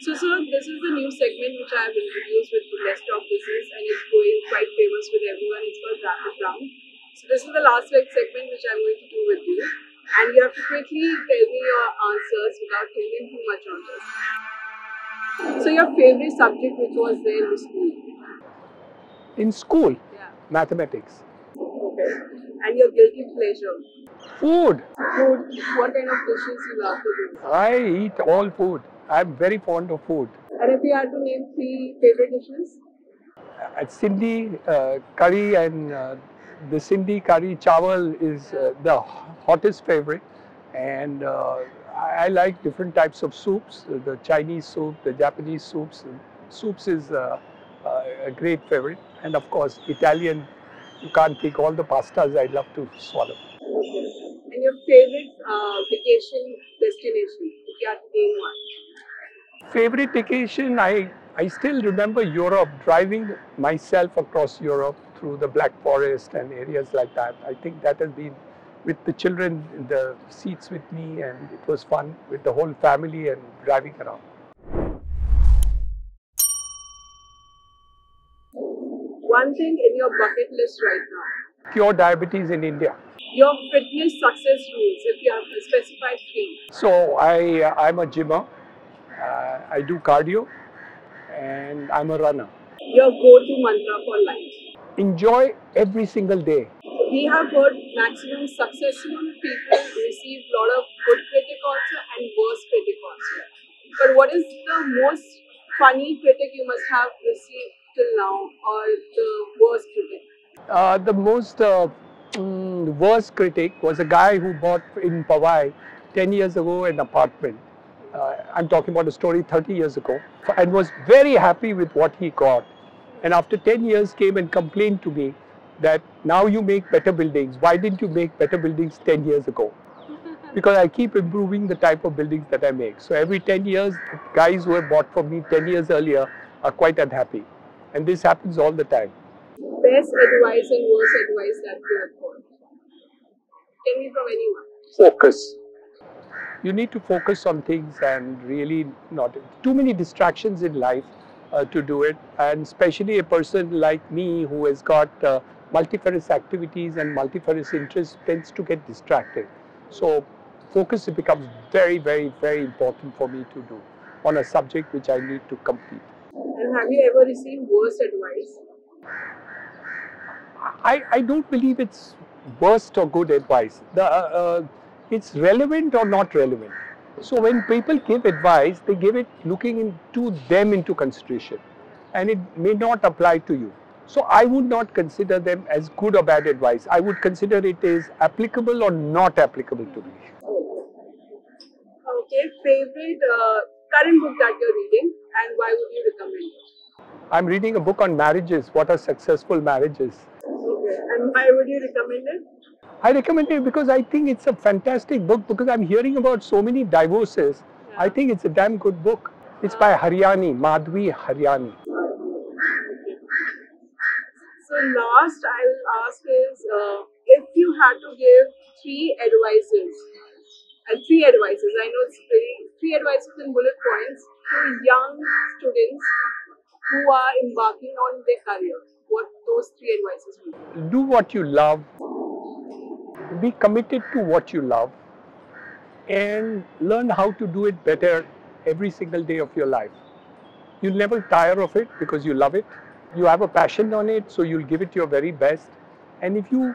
So, sir, this is the new segment which I have introduced with the Let's Talk Business and it's going quite famous with everyone. It's called Rapid Round. So, this is the last week segment which I'm going to do with you. And you have to quickly tell me your answers without thinking too much on this. So, your favorite subject which was there in the school? In school, Yeah. mathematics. Okay. And your guilty pleasure? Food. Food. What kind of dishes you love to do? I eat all food. I'm very fond of food. And if you had to name three favorite dishes? At Sindhi uh, curry and uh, the Sindhi curry chawal is uh, the hottest favorite. And uh, I, like different types of soups, uh, the Chinese soup, the Japanese soups. Soups is uh, uh, a great favorite. And of course, Italian, you can't pick all the pastas I love to swallow. And your favorite uh, vacation destination, if you had to name one? Favorite vacation i i still remember europe driving myself across europe through the black forest and areas like that i think that has been with the children in the seats with me and it was fun with the whole family and driving around One thing in your bucket list right now. cure diabetes in india Your fitness success rules, if you have specify three. so i i'm a gymmer i do cardio and i'm a runner Your go-to mantra for life. enjoy every single day We have heard maximum successful people receive a lot of good critic also and worse critic also. But what is the most funny critic you must have received till now or the worst critic? Uh, the most uh, mm, worst critic was a guy who bought in Powai 10 years ago an apartment. Uh, I'm talking about a story 30 years ago, and was very happy with what he got. And after 10 years, came and complained to me that now you make better buildings. Why didn't you make better buildings 10 years ago? Because I keep improving the type of buildings that I make. So every 10 years, guys who have bought from me 10 years earlier are quite unhappy. And this happens all the time. Best advice and worst advice that you have got? Can be from anyone. focus. You need to focus on things and really not too many distractions in life uh, to do it. And especially a person like me who has got uh, multifarious activities and multifarious interests tends to get distracted. So focus becomes very, very, very important for me to do on a subject which I need to complete. And have you ever received worst advice? I, I don't believe it's worst or good advice. The, uh, uh, it's relevant or not relevant. So when people give advice, they give it looking into them into consideration, and it may not apply to you. So I would not consider them as good or bad advice. I would consider it as applicable or not applicable to me. Okay, favorite uh, current book that you're reading and why would you recommend it? I'm reading a book on marriages. What are successful marriages? Okay, and why would you recommend it? I recommend it because I think it's a fantastic book because I'm hearing about so many divorces. I think it's a damn good book. It's by Haryani, Madhvi Haryani. So last I will ask is uh, if you had to give three advices and three advices, I know it's very three advices in bullet points to young students who are embarking on their career. What those three advices would be? Do what you love, be committed to what you love, and learn how to do it better every single day of your life. You'll never tire of it because you love it. You have a passion on it, so you'll give it your very best. And if you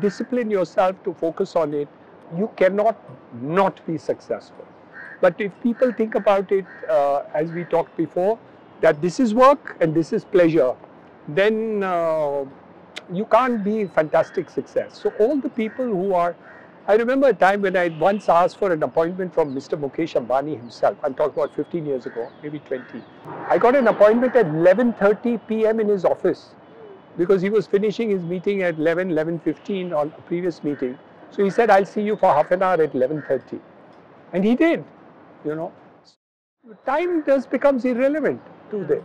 discipline yourself to focus on it, you cannot not be successful. But if people think about it, uh, as we talked before, that this is work and this is pleasure, then uh, you can't be fantastic success. So all the people who are, I remember a time when I once asked for an appointment from Mr. Mukesh Ambani himself. I'm talking about 15 years ago, maybe 20. I got an appointment at 11:30 p.m. in his office because he was finishing his meeting at 11, 11:15 on a previous meeting. So he said, "I'll see you for half an hour at 11:30," and he did. You know, time just becomes irrelevant today.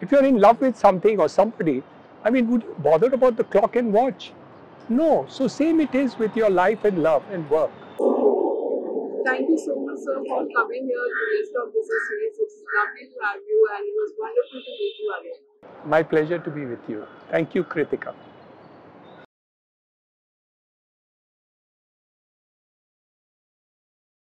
If you're in love with something or somebody, I mean, would you bother about the clock and watch? No. So same it is with your life and love and work. Thank you so much, sir, for coming here to Let's Talk Business Race. It's lovely to have you and it was wonderful to meet you again. My pleasure to be with you. Thank you, Kritika.